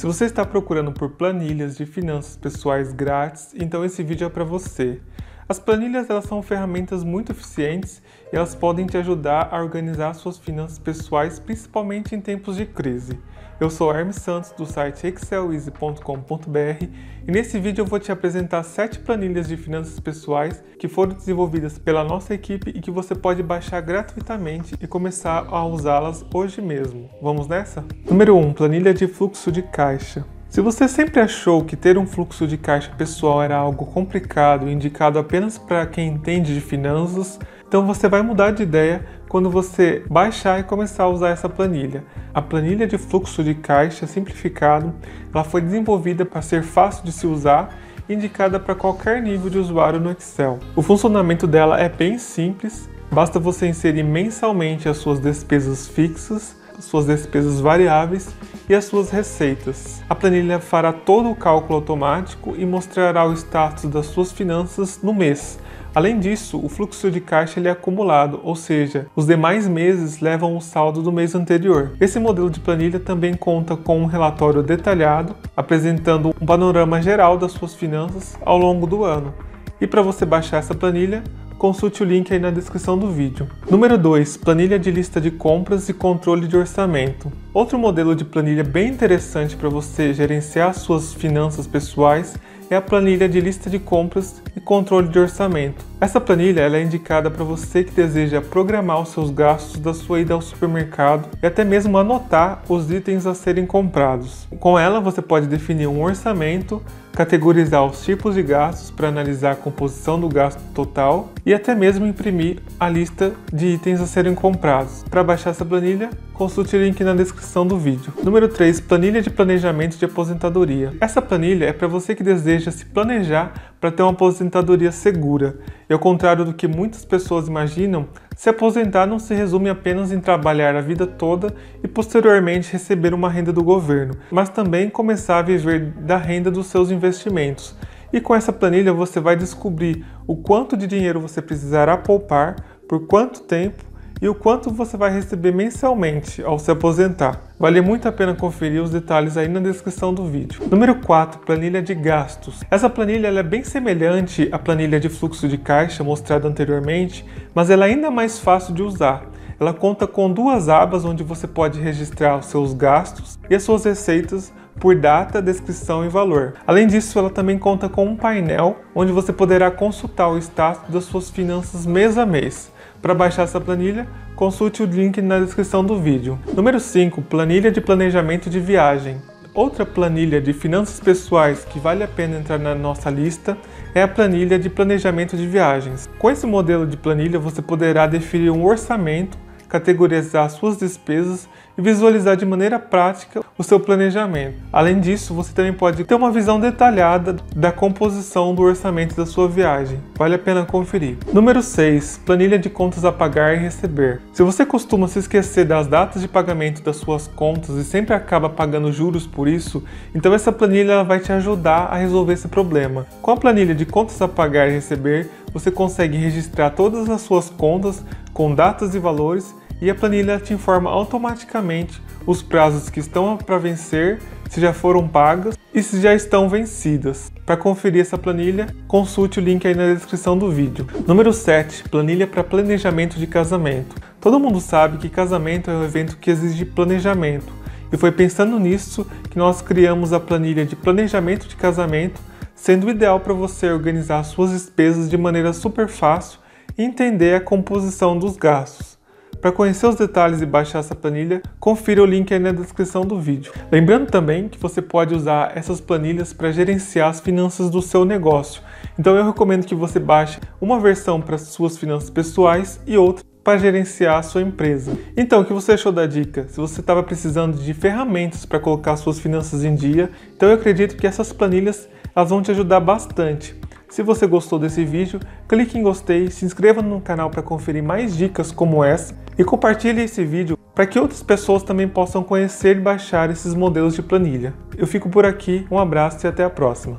Se você está procurando por planilhas de finanças pessoais grátis, então esse vídeo é para você. As planilhas elas são ferramentas muito eficientes e elas podem te ajudar a organizar suas finanças pessoais, principalmente em tempos de crise. Eu sou Hermes Santos do site exceleasy.com.br e nesse vídeo eu vou te apresentar sete planilhas de finanças pessoais que foram desenvolvidas pela nossa equipe e que você pode baixar gratuitamente e começar a usá-las hoje mesmo. Vamos nessa? Número 1. Planilha de fluxo de caixa. Se você sempre achou que ter um fluxo de caixa pessoal era algo complicado indicado apenas para quem entende de finanças, então você vai mudar de ideia quando você baixar e começar a usar essa planilha. A planilha de fluxo de caixa simplificado, ela foi desenvolvida para ser fácil de se usar e indicada para qualquer nível de usuário no Excel. O funcionamento dela é bem simples, basta você inserir mensalmente as suas despesas fixas, suas despesas variáveis e as suas receitas. A planilha fará todo o cálculo automático e mostrará o status das suas finanças no mês. Além disso, o fluxo de caixa ele é acumulado, ou seja, os demais meses levam o saldo do mês anterior. Esse modelo de planilha também conta com um relatório detalhado, apresentando um panorama geral das suas finanças ao longo do ano. E para você baixar essa planilha, consulte o link aí na descrição do vídeo. Número 2. Planilha de lista de compras e controle de orçamento. Outro modelo de planilha bem interessante para você gerenciar suas finanças pessoais é a planilha de lista de compras e controle de orçamento. Essa planilha é indicada para você que deseja programar os seus gastos da sua ida ao supermercado e até mesmo anotar os itens a serem comprados. Com ela você pode definir um orçamento, categorizar os tipos de gastos para analisar a composição do gasto total e até mesmo imprimir a lista de itens a serem comprados. Para baixar essa planilha, consulte o link na descrição do vídeo. Número 3. Planilha de planejamento de aposentadoria. Essa planilha é para você que deseja se planejar para ter uma aposentadoria segura. E ao contrário do que muitas pessoas imaginam, se aposentar não se resume apenas em trabalhar a vida toda e posteriormente receber uma renda do governo, mas também começar a viver da renda dos seus investimentos. E com essa planilha você vai descobrir o quanto de dinheiro você precisará poupar, por quanto tempo e o quanto você vai receber mensalmente ao se aposentar. Vale muito a pena conferir os detalhes aí na descrição do vídeo. Número 4, planilha de gastos. Essa planilha é bem semelhante à planilha de fluxo de caixa mostrada anteriormente, mas ela é ainda mais fácil de usar. Ela conta com duas abas onde você pode registrar os seus gastos e as suas receitas por data, descrição e valor. Além disso, ela também conta com um painel onde você poderá consultar o status das suas finanças mês a mês. Para baixar essa planilha, consulte o link na descrição do vídeo. Número 5. Planilha de planejamento de viagem. Outra planilha de finanças pessoais que vale a pena entrar na nossa lista é a planilha de planejamento de viagens. Com esse modelo de planilha, você poderá definir um orçamento categorizar suas despesas e visualizar de maneira prática o seu planejamento. Além disso, você também pode ter uma visão detalhada da composição do orçamento da sua viagem. Vale a pena conferir. Número 6. Planilha de contas a pagar e receber. Se você costuma se esquecer das datas de pagamento das suas contas e sempre acaba pagando juros por isso, então essa planilha vai te ajudar a resolver esse problema. Com a planilha de contas a pagar e receber, você consegue registrar todas as suas contas com datas e valores e a planilha te informa automaticamente os prazos que estão para vencer, se já foram pagas e se já estão vencidas. Para conferir essa planilha, consulte o link aí na descrição do vídeo. Número 7. Planilha para planejamento de casamento. Todo mundo sabe que casamento é um evento que exige planejamento, e foi pensando nisso que nós criamos a planilha de planejamento de casamento, sendo ideal para você organizar suas despesas de maneira super fácil e entender a composição dos gastos. Para conhecer os detalhes e baixar essa planilha, confira o link aí na descrição do vídeo. Lembrando também que você pode usar essas planilhas para gerenciar as finanças do seu negócio. Então eu recomendo que você baixe uma versão para suas finanças pessoais e outra para gerenciar a sua empresa. Então, o que você achou da dica? Se você estava precisando de ferramentas para colocar suas finanças em dia, então eu acredito que essas planilhas elas vão te ajudar bastante. Se você gostou desse vídeo, clique em gostei, se inscreva no canal para conferir mais dicas como essa e compartilhe esse vídeo para que outras pessoas também possam conhecer e baixar esses modelos de planilha. Eu fico por aqui, um abraço e até a próxima.